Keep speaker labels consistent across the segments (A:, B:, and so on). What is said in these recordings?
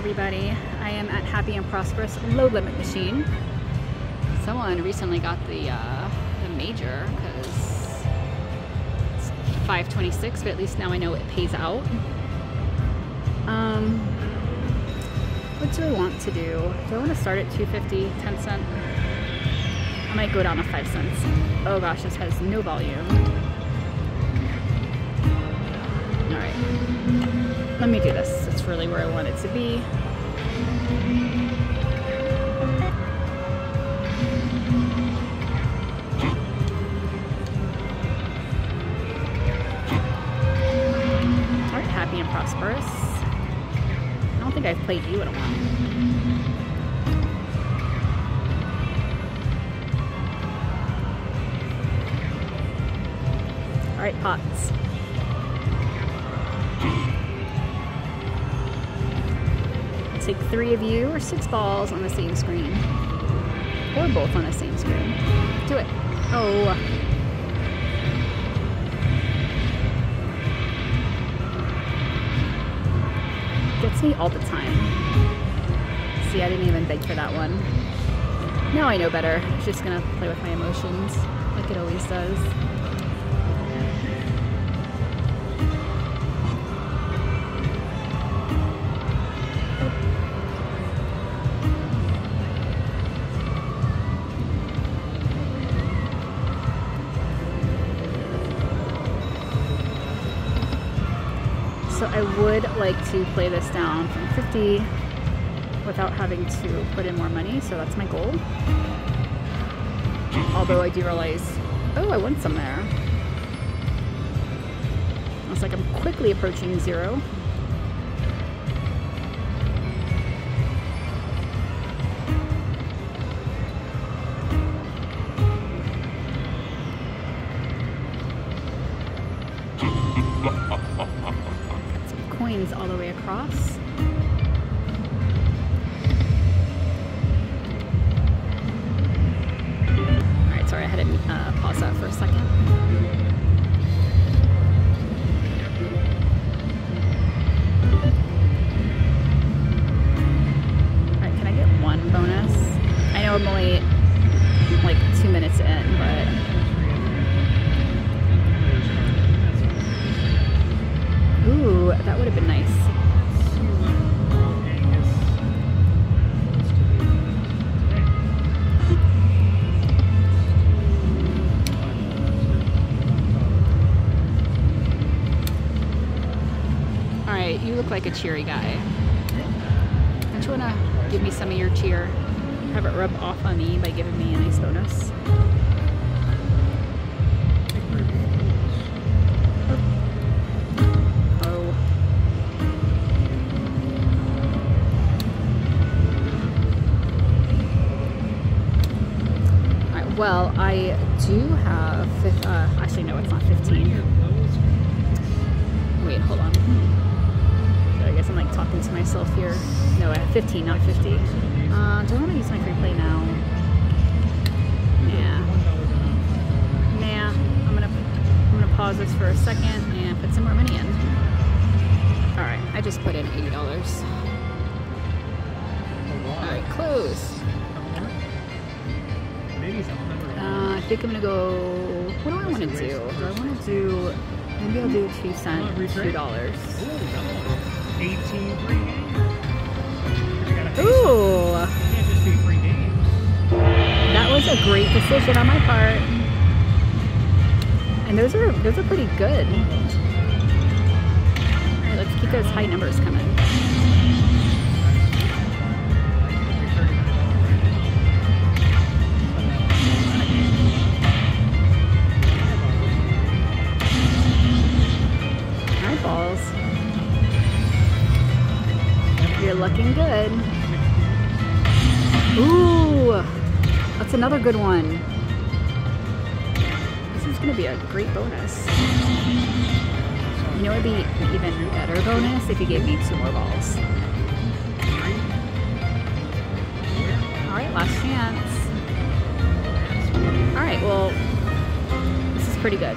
A: everybody. I am at Happy and Prosperous Low Limit Machine. Someone recently got the uh, the major because it's 526, but at least now I know it pays out. Um, what do I want to do? Do I want to start at 250, 10 cent? I might go down to 5 cents. Oh gosh, this has no volume. Alright. Let me do this. That's really where I want it to be. Alright, happy and prosperous. I don't think I've played you in a while. All right, pots. Take three of you or six balls on the same screen. Or both on the same screen. Do it. Oh. Gets me all the time. See, I didn't even beg for that one. Now I know better. Just gonna play with my emotions like it always does. I would like to play this down from 50 without having to put in more money, so that's my goal. Although I do realize, oh, I won some there. Looks like I'm quickly approaching zero. Like a cheery guy. Don't you want to give me some of your cheer? Have it rub off on me by giving me a nice bonus. Oh. Well, I do have, uh, actually no, it's not 15. Wait, hold on. I'm like talking to myself here. No, have 15, not 50. Uh, do I want to use my free play now? Nah. Nah. I'm gonna I'm gonna pause this for a second and put some more money in. All right, I just put in eighty dollars. All right, close. Uh, I think I'm gonna go. What do I want to do? Do I want to do? Maybe I'll do two cents, two dollars.
B: 18 free games. You gotta pay
A: Ooh.
B: You can't just do free games.
A: that was a great decision on my part. And those are those are pretty good. All right, let's keep those high numbers coming. You're looking good. Ooh, that's another good one. This is gonna be a great bonus. You know, it'd be an even better bonus if you gave me two more balls. All right, last chance. All right, well, this is pretty good.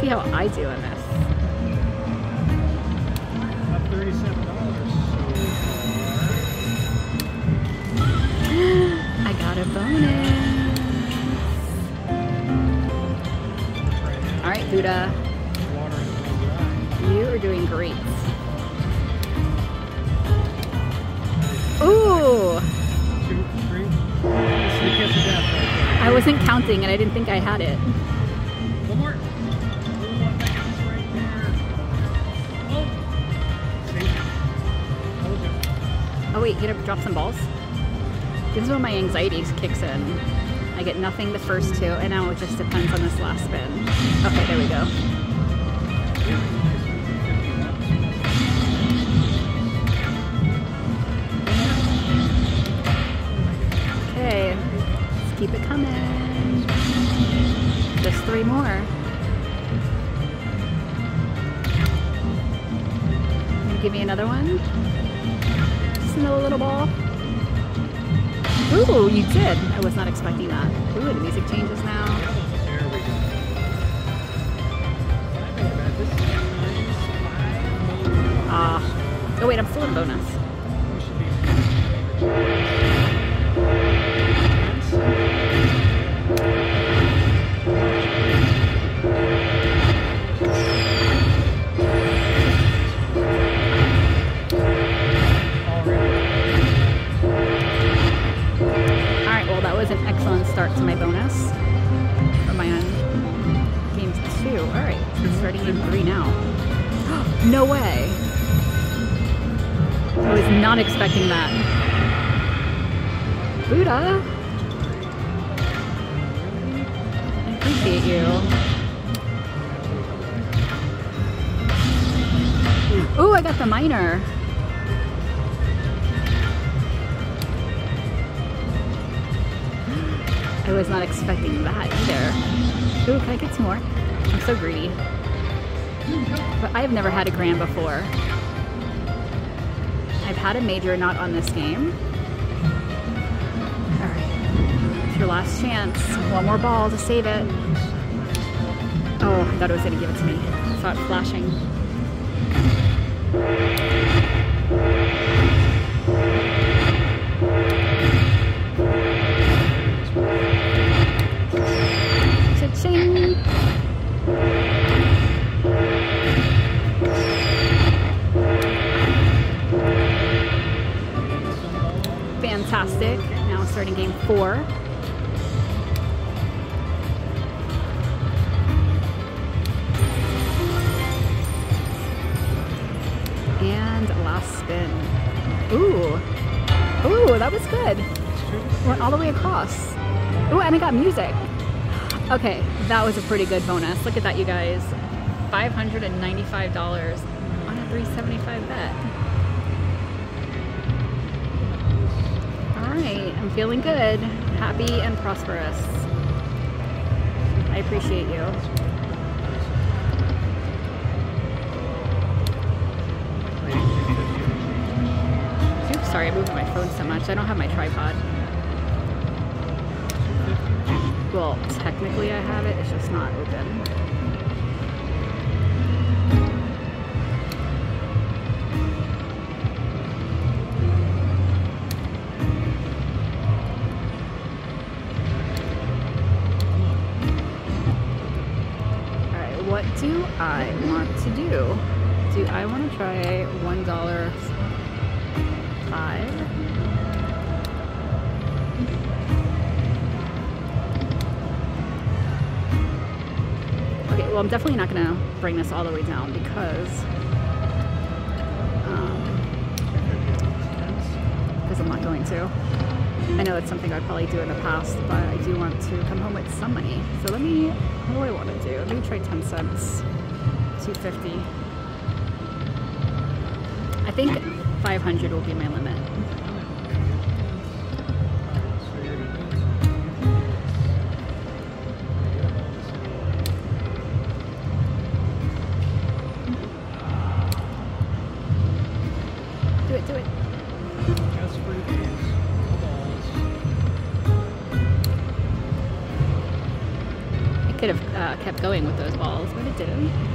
A: See how I do in this. I got a bonus. All right, Buddha. You are doing great. Ooh! I wasn't counting and I didn't think I had it.
B: Oh
A: wait, you gonna drop some balls? This is when my anxiety kicks in. I get nothing the first two, and now it just depends on this last spin. Okay, there we go. Okay, let's keep it coming. Just three more. Give me another one? Another little ball. Ooh, you did. I was not expecting that. Ooh, the music changes now. No way! I was not expecting that. Buddha! I appreciate you. Ooh, I got the minor. I was not expecting that either. Ooh, can I get some more? I'm so greedy. But I have never had a grand before. I've had a major not on this game. Alright. It's your last chance. One more ball to save it. Oh, I thought it was gonna give it to me. I saw it flashing. Now starting game four. And last spin. Ooh. Ooh, that was good. Went all the way across. Ooh, and I got music. Okay, that was a pretty good bonus. Look at that, you guys. $595 on a 375 bet. Right, I'm feeling good, happy and prosperous. I appreciate you. Oops, sorry, I'm moving my phone so much. I don't have my tripod. Well, technically I have it, it's just not open. Try one dollar five? Okay, well I'm definitely not gonna bring this all the way down because um, because I'm not going to. I know that's something I'd probably do in the past, but I do want to come home with some money. So let me, what do I want to do? Let me try 10 cents, 250. I think 500 will be my limit. Do it, do it. Could have uh, kept going with those balls, but it didn't.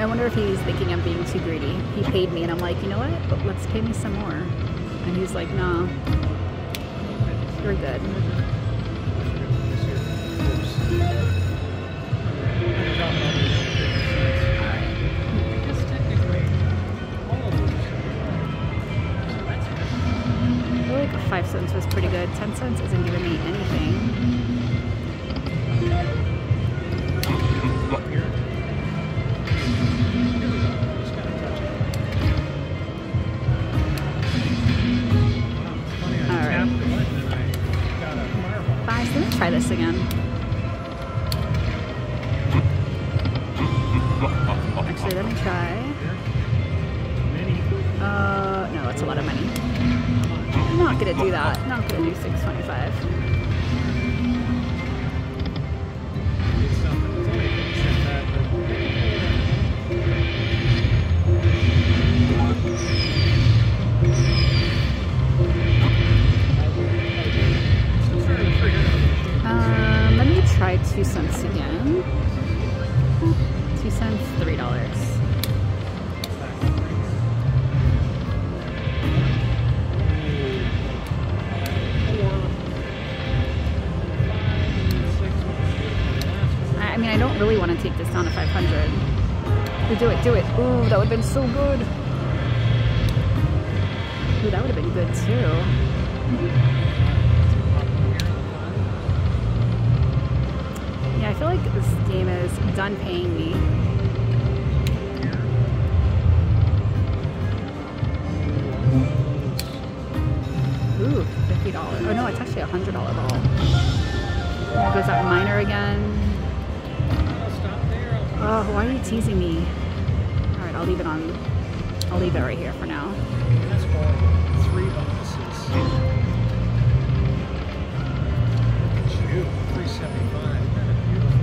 A: I wonder if he's thinking I'm being too greedy. He paid me, and I'm like, you know what? Let's pay me some more. And he's like, no, you're good.
B: This here, of course. I'm dropping all these little 50 cents. I guess technically, all of those are So that's
A: I feel like five cents was pretty good. Ten cents isn't giving me anything. We do it, do it. Ooh, that would have been so good. Ooh, that would have been good too. Yeah, I feel like this game is done paying me. Ooh, $50. Oh no, it's actually a $100 ball. Goes up minor again. Oh, why are you teasing me? All right, I'll leave it on. I'll leave it right here for now.
B: That's for three bonuses. Shoot, 375. Kind of beautiful.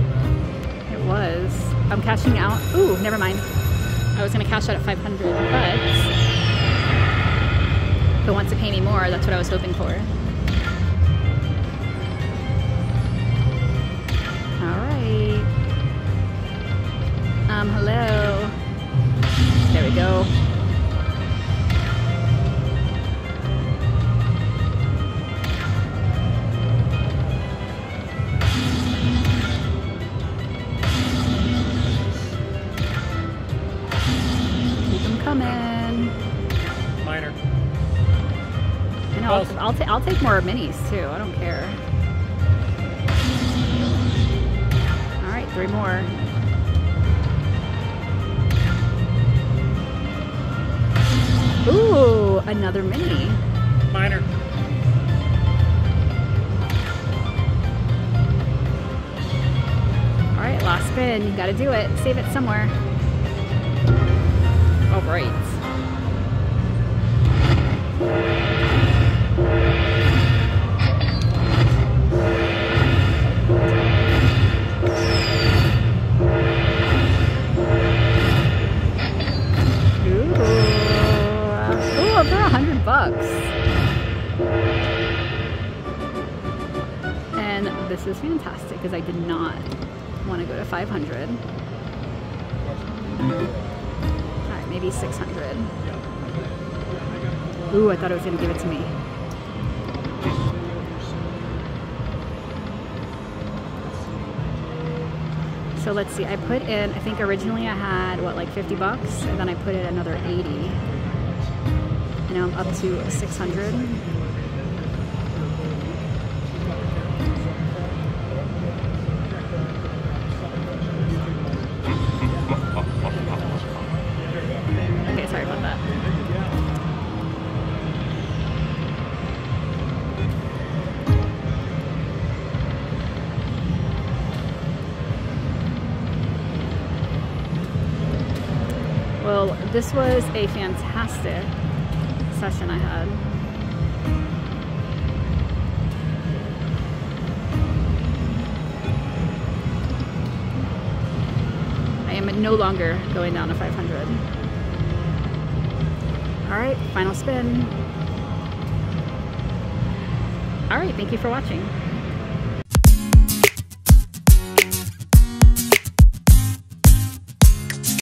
A: It was. I'm cashing out. Ooh, never mind. I was gonna cash out at 500, but if it wants to pay me more, that's what I was hoping for. Um, hello. There we go. Keep them coming.
B: Minor.
A: I know, I'll, I'll, ta- I'll take more minis too. I don't care. All right, three more. Another mini.
B: Minor.
A: All right, last spin. You gotta do it. Save it somewhere. Oh, great. And this is fantastic because I did not want to go to 500. All right, maybe 600. Ooh, I thought it was going to give it to me. So let's see, I put in, I think originally I had, what, like 50 bucks? And then I put in another 80 and now I'm up to 600. Okay, sorry about that. Well, this was a fantastic session I had. I am no longer going down to 500. All right, final spin. All right, thank you for watching.